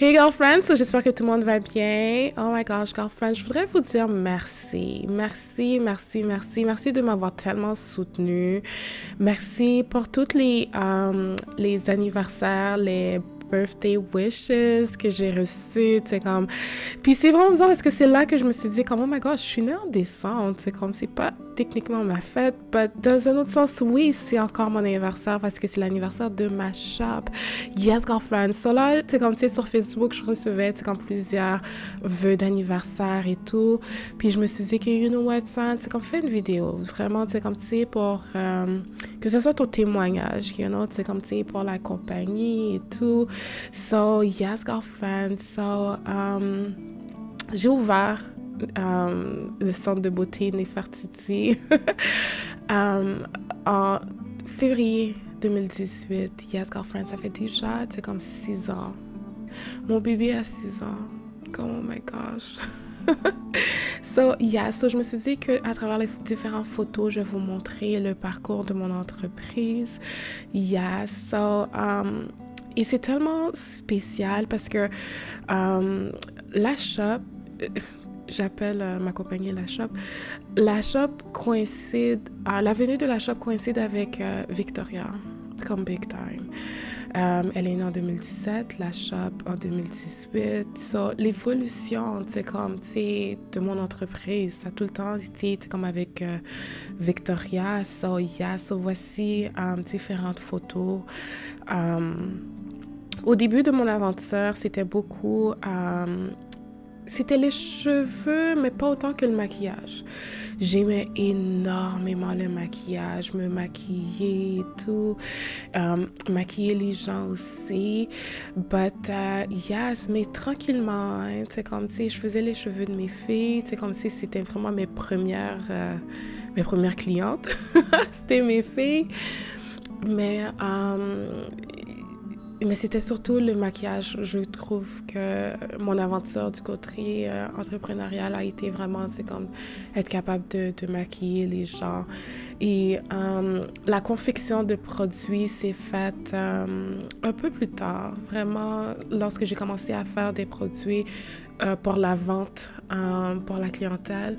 Hey girlfriends, j'espère que tout le monde va bien. Oh my gosh, girlfriends, je voudrais vous dire merci. Merci, merci, merci. Merci de m'avoir tellement soutenu. Merci pour toutes les, um, les anniversaires, les birthday wishes que j'ai reçus, tu sais, comme... Puis c'est vraiment bizarre parce que c'est là que je me suis dit, comme, oh my gosh, je suis née en décembre, c'est comme, c'est pas techniquement ma fête, mais dans un autre sens, oui, c'est encore mon anniversaire parce que c'est l'anniversaire de ma shop. Yes, girlfriend. So là, tu sais, comme, tu sais, sur Facebook, je recevais, tu sais, comme plusieurs vœux d'anniversaire et tout. Puis je me suis dit que, you know what, ça, c'est comme, fais une vidéo. Vraiment, tu sais, comme, tu sais, pour euh, que ce soit ton témoignage, you know, sais, comme, tu pour la compagnie et tout. So, yes, girlfriend. So, um, j'ai ouvert um, le centre de beauté Nefertiti um, en février 2018. Yes, girlfriend, ça fait déjà, c'est comme six ans. Mon bébé a six ans. Oh my gosh. so, yeah, so je me suis dit que à travers les différentes photos, je vais vous montrer le parcours de mon entreprise. Yeah, so, um, et c'est tellement spécial parce que um, la shop, j'appelle euh, ma compagnie la shop, la shop coïncide, uh, la venue de la shop coïncide avec uh, Victoria, comme big time. Um, elle est née en 2017, la shop en 2018. So, l'évolution, c'est comme, tu de mon entreprise, ça tout le temps été, comme avec uh, Victoria. So, so voici um, différentes photos. Au début de mon aventure, c'était beaucoup... Euh, c'était les cheveux, mais pas autant que le maquillage. J'aimais énormément le maquillage, me maquiller et tout, euh, maquiller les gens aussi. But uh, yes, mais tranquillement, c'est hein, comme si je faisais les cheveux de mes filles, c'est comme si c'était vraiment mes premières, euh, mes premières clientes. c'était mes filles. Mais mais c'était surtout le maquillage. Je trouve que mon aventure du côté euh, entrepreneurial a été vraiment, c'est comme être capable de, maquiller les gens. Et euh, la confection de produits s'est faite euh, un peu plus tard, vraiment lorsque j'ai commencé à faire des produits pour la vente, pour la clientèle.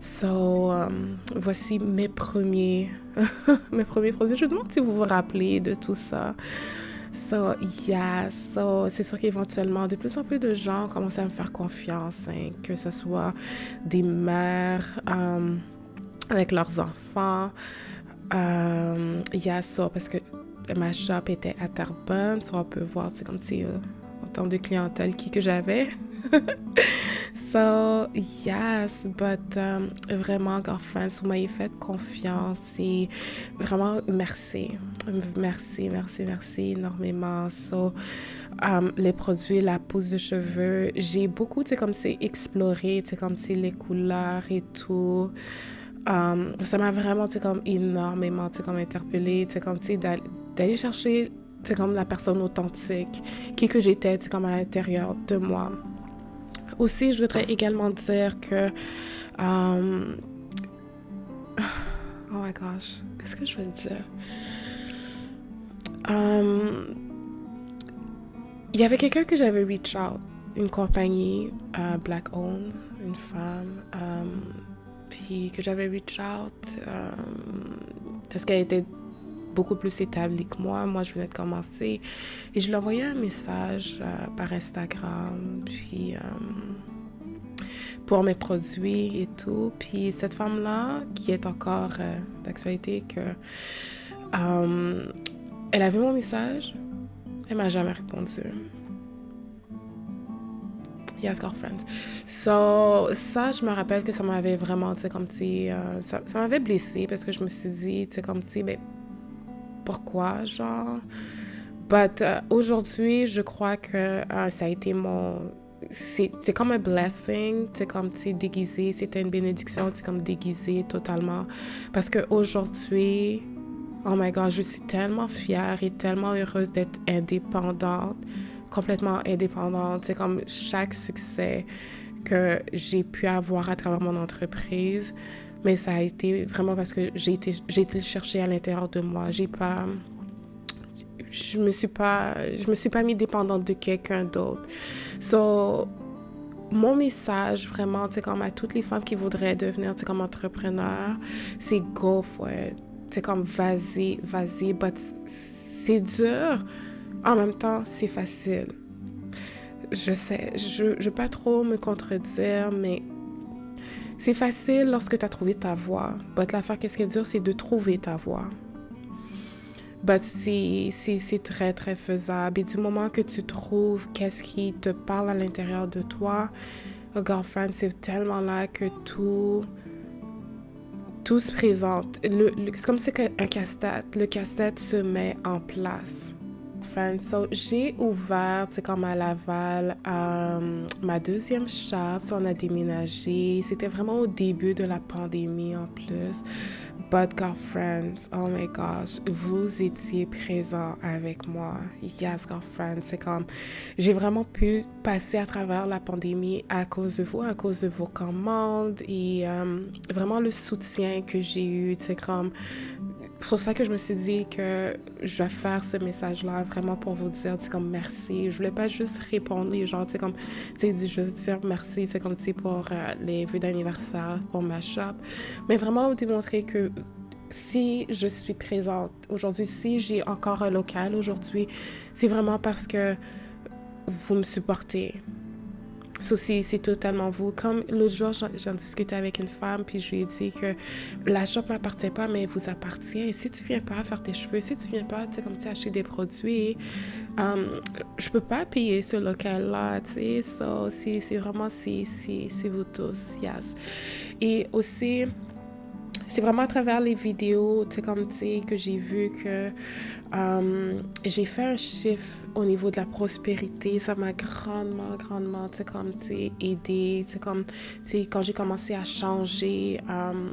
So, voici mes premiers, mes premiers produits. Je me demande si vous vous rappelez de tout ça. So, yeah, so, c'est sûr qu'éventuellement, de plus en plus de gens commencent à me faire confiance, hein, que ce soit des mères um, avec leurs enfants. Um, yeah, so, parce que ma shop était à Terrebonne, so on peut voir, c'est comme si, euh, en termes de clientèle, qui que j'avais. so, yes, but um, vraiment, girlfriends, vous m'avez fait confiance et vraiment merci. Merci, merci, merci énormément. So, um, les produits, la pousse de cheveux, j'ai beaucoup, tu comme c'est exploré, tu comme c'est les couleurs et tout. Um, ça m'a vraiment, tu comme énormément, tu sais, comme interpellé, tu comme, tu d'aller chercher, tu comme la personne authentique, qui que j'étais, tu comme à l'intérieur de moi. Aussi, je voudrais également dire que... Um, oh my gosh, qu'est-ce que je veux dire? Um, il y avait quelqu'un que j'avais reach out, une compagnie uh, black owned, une femme, um, puis que j'avais reach out um, parce qu'elle était beaucoup plus établie que moi. Moi, je venais de commencer. Et je lui ai envoyé un message par Instagram, puis pour mes produits et tout. Puis cette femme-là, qui est encore d'actualité, que elle a vu mon message, elle m'a jamais répondu. Yes, girlfriends. So, ça, je me rappelle que ça m'avait vraiment, tu sais, comme si. Euh, ça, ça m'avait blessée parce que je me suis dit, tu sais, comme si, mais pourquoi, genre? But uh, aujourd'hui, je crois que uh, ça a été mon. C'est comme un blessing, c'est comme, tu sais, déguisé. C'était une bénédiction, c'est comme déguisé totalement. Parce qu'aujourd'hui, Oh my God, je suis tellement fière et tellement heureuse d'être indépendante, complètement indépendante. C'est comme chaque succès que j'ai pu avoir à travers mon entreprise. Mais ça a été vraiment parce que j'ai été, j'ai été chercher à l'intérieur de moi. J'ai pas, je me suis pas, je me suis pas mis dépendante de quelqu'un d'autre. So, mon message vraiment, c'est comme à toutes les femmes qui voudraient devenir, comme entrepreneur, c'est go for it. C'est comme vas-y, vas-y, but c'est dur. En même temps, c'est facile. Je sais, je ne vais pas trop me contredire, mais c'est facile lorsque tu as trouvé ta voie. But l'affaire, qu'est-ce qui est dur, c'est de trouver ta voie. But c'est très, très faisable. Et du moment que tu trouves qu'est-ce qui te parle à l'intérieur de toi, oh girlfriend, c'est tellement là que tout, tout se présente. Le, c'est comme si un casse-tête. Le casse-tête se met en place. So, j'ai ouvert, c'est comme à Laval, euh, ma deuxième shop. on a déménagé. C'était vraiment au début de la pandémie en plus. But girlfriends, oh my gosh, vous étiez présents avec moi. Yes, girlfriends, c'est comme j'ai vraiment pu passer à travers la pandémie à cause de vous, à cause de vos commandes et euh, vraiment le soutien que j'ai eu. C'est comme c'est pour ça que je me suis dit que je vais faire ce message-là vraiment pour vous dire, c'est comme merci. Je voulais pas juste répondre, genre, c'est comme, tu sais, juste dire merci, c'est comme, tu pour euh, les vœux d'anniversaire, pour ma shop. Mais vraiment vous démontrer que si je suis présente aujourd'hui, si j'ai encore un local aujourd'hui, c'est vraiment parce que vous me supportez. Ceci, c'est totalement vous. Comme l'autre jour, j'en discutais avec une femme, puis je lui ai dit que la shop m'appartient pas, mais elle vous appartient. Et si tu viens pas faire tes cheveux, si tu viens pas, tu comme tu acheter des produits, um, je peux pas payer ce local-là, tu sais. So, c'est vraiment, c'est vous tous, yes. Et aussi, c'est vraiment à travers les vidéos, tu sais, comme tu sais, que j'ai vu que um, j'ai fait un chiffre au niveau de la prospérité. Ça m'a grandement, grandement, tu sais, comme tu sais, aidé. Tu comme, tu quand j'ai commencé à changer um,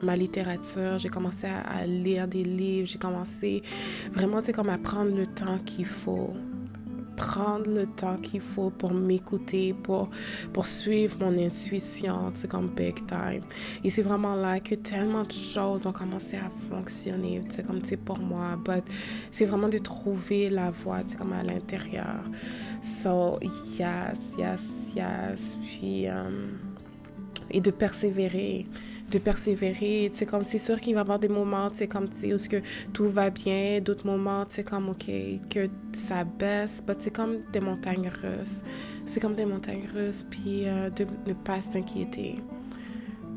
ma littérature, j'ai commencé à, à, lire des livres, j'ai commencé vraiment, tu sais, comme à prendre le temps qu'il faut prendre le temps qu'il faut pour m'écouter, pour, pour suivre mon intuition, c'est comme big time. Et c'est vraiment là que tellement de choses ont commencé à fonctionner, c'est comme, c'est pour moi, but c'est vraiment de trouver la voie, c'est comme à l'intérieur. So, yes, yes, yes. Puis, um, et de persévérer de persévérer. C'est comme, c'est sûr qu'il va y avoir des moments, c'est comme, tu sais, où tout va bien, d'autres moments, c'est comme, OK, que ça baisse, c'est comme des montagnes russes. C'est comme des montagnes russes, puis euh, de ne pas s'inquiéter.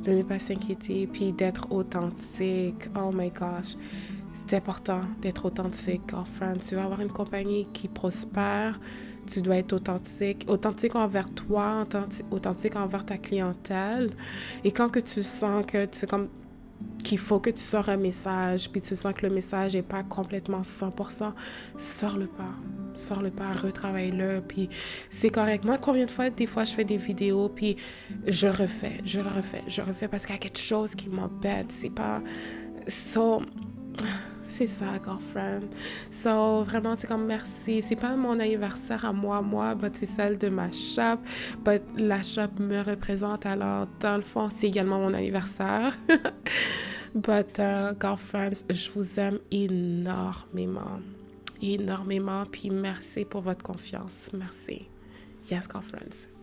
De ne pas s'inquiéter, puis d'être authentique. Oh my gosh. C'est important d'être authentique, girlfriend. Tu vas avoir une compagnie qui prospère, tu dois être authentique, authentique envers toi, authentique envers ta clientèle. Et quand que tu sens que tu comme qu'il faut que tu sors un message, puis tu sens que le message n'est pas complètement 100%, sors-le pas. Sors-le pas, retravaille-le, puis c'est correct. Moi, combien de fois, des fois, je fais des vidéos, puis je le refais, je le refais, je le refais parce qu'il y a quelque chose qui m'embête. C'est pas... c'est ça, girlfriend. So, vraiment, c'est comme merci. C'est pas mon anniversaire à moi, moi, mais c'est celle de ma shop. But la shop me représente, alors, dans le fond, c'est également mon anniversaire. but, uh, girlfriends, je vous aime énormément. Énormément. Puis merci pour votre confiance. Merci. Yes, girlfriends.